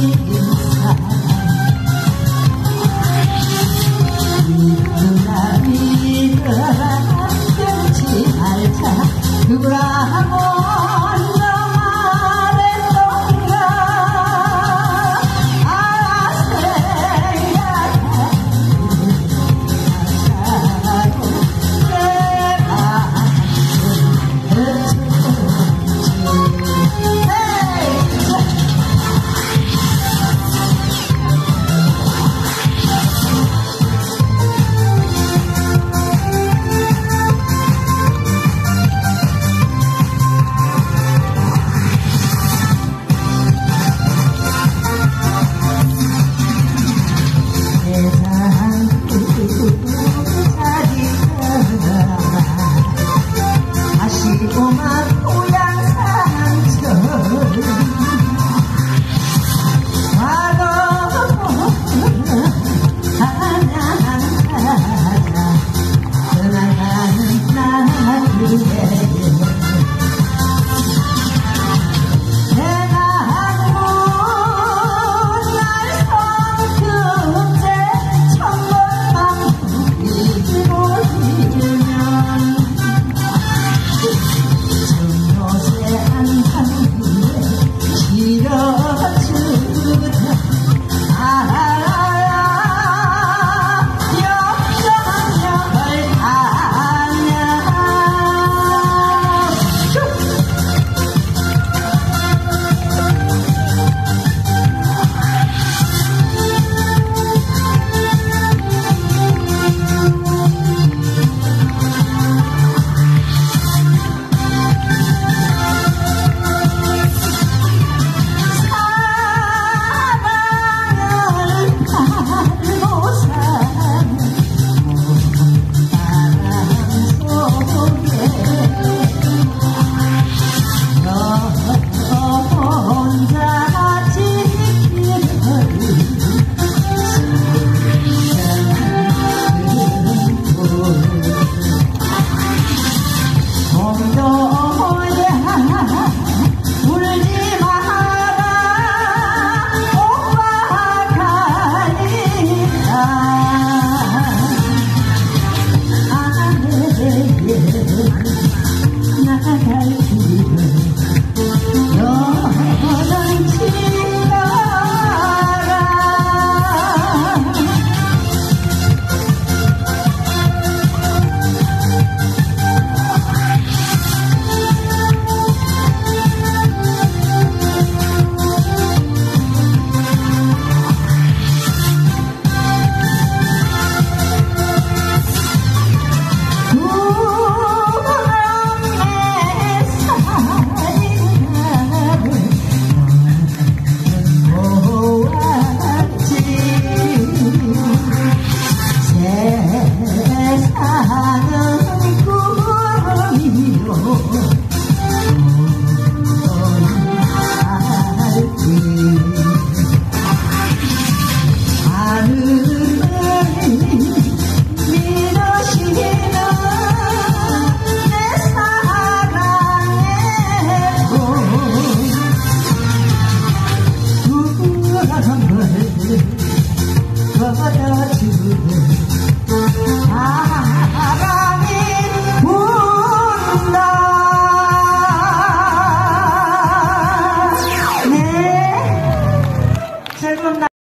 云彩